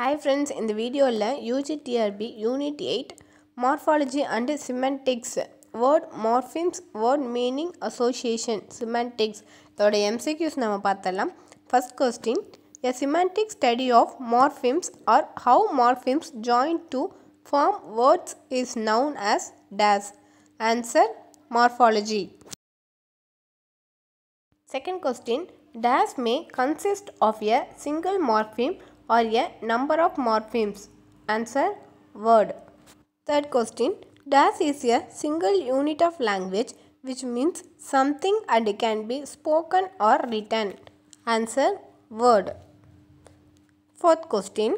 Hi friends இந்த வீடியோவில் UGTRB unit eight morphology and semantics word morphemes word meaning association semantics இதோட MCQs நம்ம பார்த்தலாம் first question a semantic study of morphemes or how morphemes join to form words is known as dash answer morphology second question dash may consist of a single morpheme or a number of morphemes. Answer Word. Third question Dash is a single unit of language which means something and can be spoken or written. Answer Word. Fourth question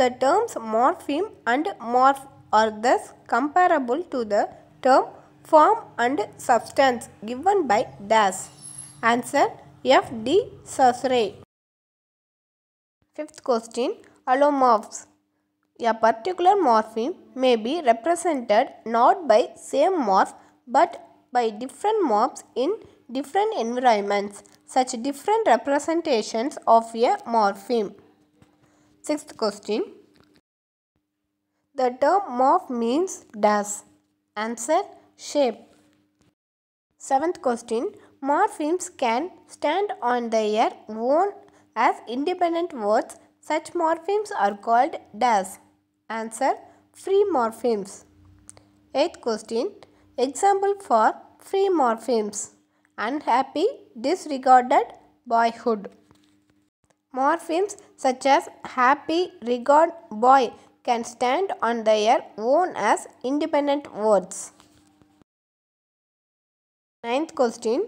The terms morpheme and morph are thus comparable to the term form and substance given by Dash. Answer F. de Saussure. Fifth question Allomorphs. A particular morpheme may be represented not by same morph but by different morphs in different environments. Such different representations of a morpheme. Sixth question The term morph means does. Answer shape. Seventh question Morphemes can stand on their own as independent words. Such morphemes are called dash. Answer free morphemes. Eighth question Example for free morphemes unhappy, disregarded, boyhood. Morphemes such as happy, regard, boy can stand on their own as independent words. Ninth question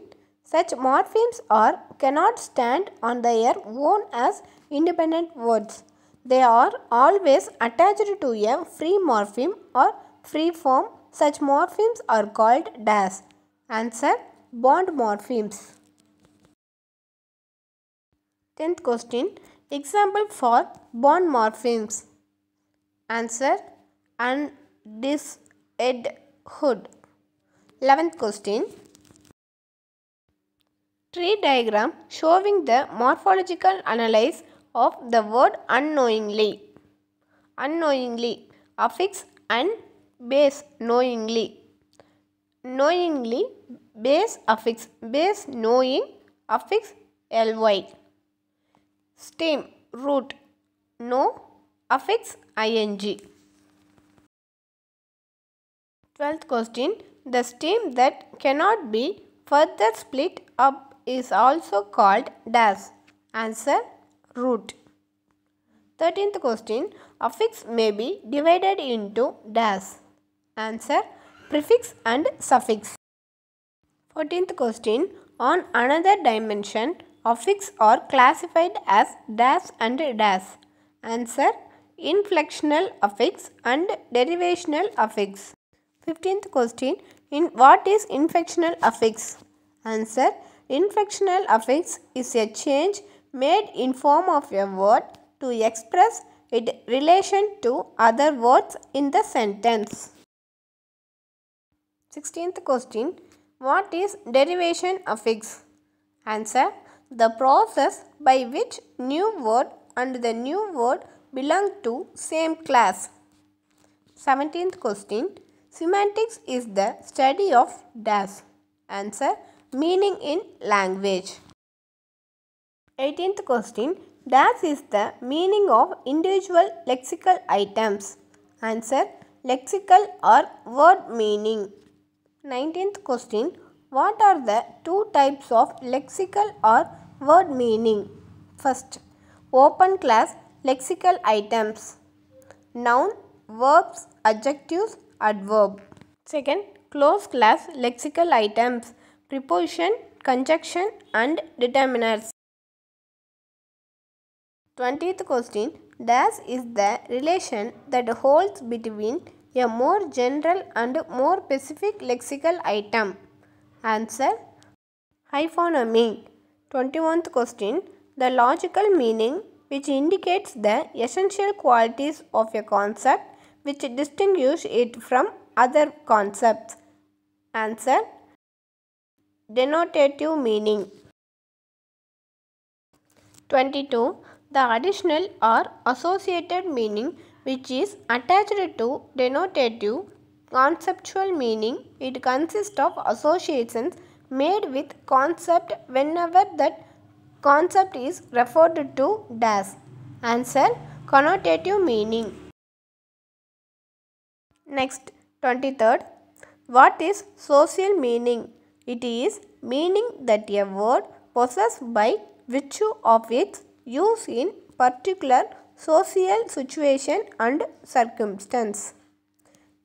Such morphemes are cannot stand on their own as independent words. They are always attached to a free morpheme or free form. Such morphemes are called dash. Answer bound morphemes. Tenth question Example for bound morphemes. Answer undisheadhood. Eleventh question Tree diagram showing the morphological analysis of the word unknowingly. Unknowingly affix and base knowingly. Knowingly base affix base knowing affix ly. Stem root no affix ing. Twelfth question The stem that cannot be further split up is also called dash. Answer root. Thirteenth question Affix may be divided into dash. Answer prefix and suffix. Fourteenth question On another dimension, affix are classified as dash and dash. Answer inflectional affix and derivational affix. Fifteenth question In what is inflectional affix? Answer Inflectional affix is a change made in form of a word to express its relation to other words in the sentence. 16th question What is derivation affix? Answer The process by which new word and the new word belong to same class. 17th question Semantics is the study of dash. Answer Meaning in language. 18th question Dash is the meaning of individual lexical items. Answer Lexical or word meaning. 19th question What are the two types of lexical or word meaning? First, open class lexical items. Noun, verbs, adjectives, adverb. Second, closed class lexical items. Preposition, conjunction and determiners. 20th question Dash is the relation that holds between a more general and more specific lexical item. Answer Hyponymy. 21st question The logical meaning which indicates the essential qualities of a concept which distinguish it from other concepts. Answer Denotative meaning. 22. the additional or associated meaning which is attached to denotative conceptual meaning it consists of associations made with concept whenever that concept is referred to dash. Answer. Connotative meaning. Next. 23rd what is social meaning it is meaning that a word possessed by virtue of its use in particular social situation and circumstance.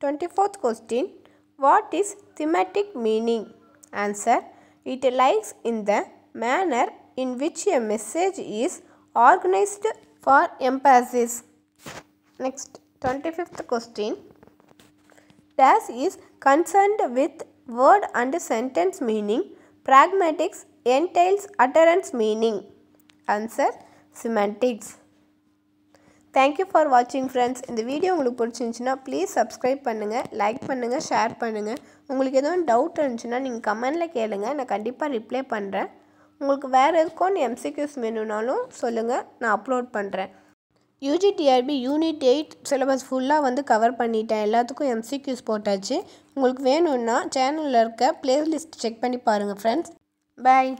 24th question. What is thematic meaning? Answer. It lies in the manner in which a message is organized for emphasis. Next 25th question. Dash is concerned with word and sentence meaning pragmatics entails utterance meaning. Answer semantics. Thank you for வாட்சிங் friends இந்த video உங்களுக்கு பிடிச்சிருந்துச்சின்னா please subscribe பண்ணுங்கள் like பண்ணுங்கள் share பண்ணுங்கள் உங்களுக்கு எதுவும் doubt இருந்துச்சுன்னா நீங்கள் கமெண்டில் கேளுங்க. நான் கண்டிப்பாக ரிப்ளை பண்ணுறேன் உங்களுக்கு வேறு எதுக்கும் எம்சிக்யூஸ் வேணும்னாலும் சொல்லுங்கள் நான் அப்லோட் பண்ணுறேன் யூஜிடிஆர்பி யூனிட் எயிட் சிலபஸ் ஃபுல்லாக வந்து கவர் பண்ணிட்டேன். எல்லாத்துக்கும் எம்சிக்யூஸ் போட்டாச்சு. உங்களுக்கு வேணும்னா சேனலில் இருக்க ப்ளேலிஸ்ட் செக் பண்ணி பாருங்கள் ஃப்ரெண்ட்ஸ் பாய்